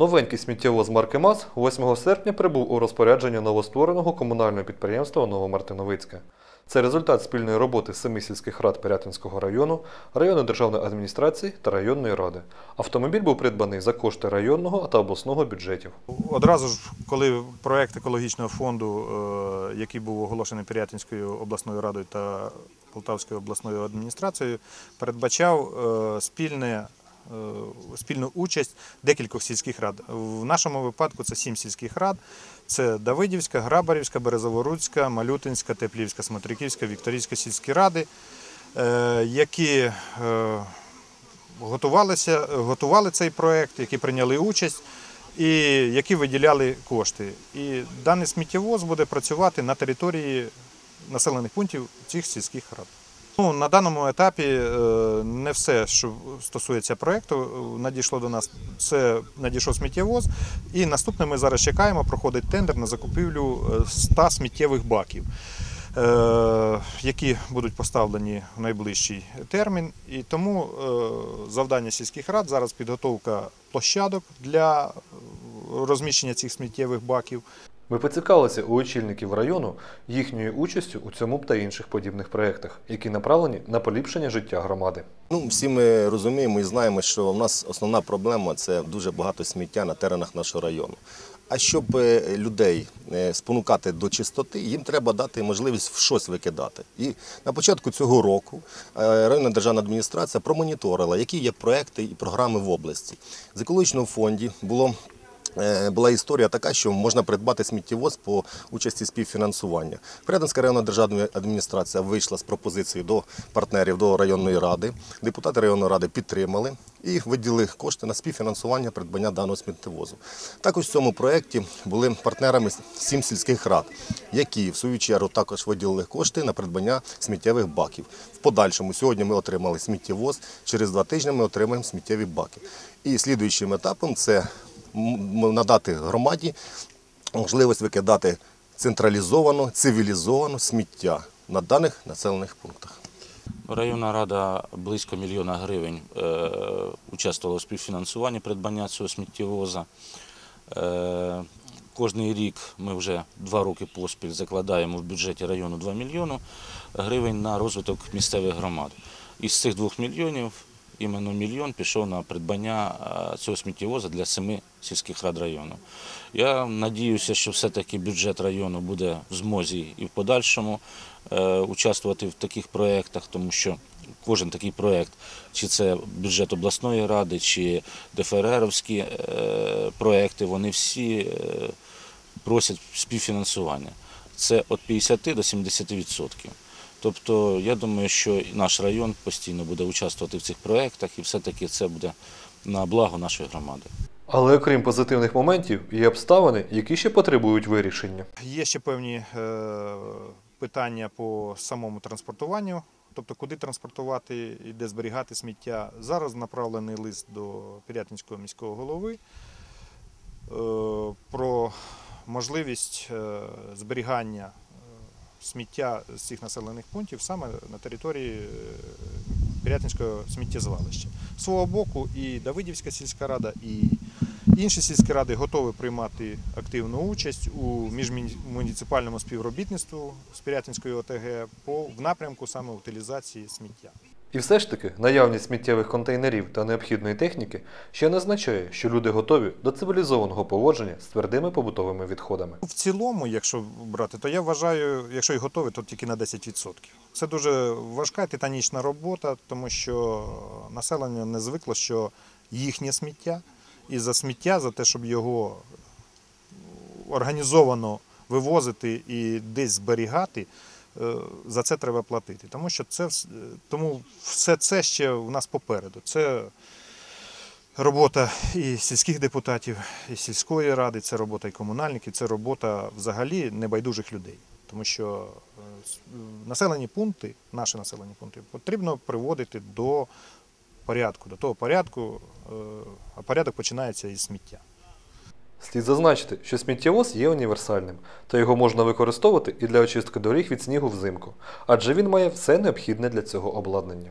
Новенький сміттєвоз марки МАЗ 8 серпня прибув у розпорядження новоствореного комунального підприємства Новомартиновицьке. Це результат спільної роботи семи сільських рад Пирятинського району, районної державної адміністрації та районної ради. Автомобіль був придбаний за кошти районного та обласного бюджетів. Одразу ж, коли проект екологічного фонду, е, який був оголошений Пирятинською обласною радою та Полтавською обласною адміністрацією, передбачав е, спільне. Е, Спільну участь декількох сільських рад. В нашому випадку це сім сільських рад: це Давидівська, Грабарівська, Березоворуцька, Малютинська, Теплівська, Смотриківська, Вікторійська сільські ради, е, які е, готувалися, готували цей проект, які прийняли участь і які виділяли кошти. І даний сміттєвоз буде працювати на території населених пунктів цих сільських рад. Ну, на даному етапі е, не все, що стосується проєкту, е, надійшло до нас. Це надійшов сміттєвоз. І наступне ми зараз чекаємо, проходить тендер на закупівлю е, 100 сміттєвих баків, е, які будуть поставлені в найближчий термін. І тому е, завдання сільських рад зараз підготовка площадок для е, розміщення цих сміттєвих баків. Ми поцікавилися у очільників району їхньою участю у цьому та інших подібних проєктах, які направлені на поліпшення життя громади. Ну, всі ми розуміємо і знаємо, що в нас основна проблема це дуже багато сміття на теренах нашого району. А щоб е, людей е, спонукати до чистоти, їм треба дати можливість в щось викидати. І на початку цього року е, районна державна адміністрація промоніторила, які є проекти і програми в області. З екологічного фонду було була історія така, що можна придбати сміттєвоз по участі співфінансування. Порядинська районна державна адміністрація вийшла з пропозицією до партнерів до районної ради. Депутати районної ради підтримали і виділили кошти на співфінансування придбання даного сміттєвозу. Також в цьому проєкті були партнерами сім сільських рад, які в свою чергу також виділили кошти на придбання сміттєвих баків. В подальшому сьогодні ми отримали сміттєвоз, через два тижні ми отримаємо сміттєві баки. І слідуючим етапом це надати громаді можливість викидати централізовано, цивілізовано сміття на даних населених пунктах. Районна рада близько мільйона гривень е, участвувала у співфінансуванні придбання цього сміттєвоза. Е, кожний рік ми вже два роки поспіль закладаємо в бюджеті району 2 мільйони гривень на розвиток місцевих громад. Із цих 2 мільйонів іменно мільйон пішов на придбання цього сміттєвоза для семи сільських рад району. Я надіюся, що все-таки бюджет району буде в змозі і в подальшому е, участвувати в таких проєктах, тому що кожен такий проєкт, чи це бюджет обласної ради, чи ДФРРовські е, проєкти, вони всі е, просять співфінансування. Це від 50 до 70%. Тобто, я думаю, що наш район постійно буде участвувати в цих проєктах, і все-таки це буде на благо нашої громади. Але окрім позитивних моментів, є обставини, які ще потребують вирішення. Є ще певні е, питання по самому транспортуванню, тобто куди транспортувати і де зберігати сміття. Зараз направлений лист до Пирятинського міського голови е, про можливість е, зберігання сміття з цих населених пунктів саме на території Пірятинського Пирятинського сміттєзвалища. З свого боку, і Давидівська сільська рада, і інші сільські ради готові приймати активну участь у міжмуніципальному співробітництву з Пирятинською ОТГ по в напрямку саме утилізації сміття. І все ж таки, наявність сміттєвих контейнерів та необхідної техніки ще не означає, що люди готові до цивілізованого поводження з твердими побутовими відходами. В цілому, якщо брати, то я вважаю, якщо і готові, то тільки на 10%. Це дуже важка титанічна робота, тому що населення не звикло, що їхнє сміття, і за сміття, за те, щоб його організовано вивозити і десь зберігати, за це треба платити. Тому що це е, тому все це ще в нас попереду. Це робота і сільських депутатів, і сільської ради, це робота і комунальників, це робота взагалі небайдужих людей. Тому що е, населені пункти, наші населені пункти, потрібно приводити до порядку, до того порядку, е, а порядок починається із сміття. Слід зазначити, що сміттєвоз є універсальним, та його можна використовувати і для очистки доріг від снігу взимку, адже він має все необхідне для цього обладнання.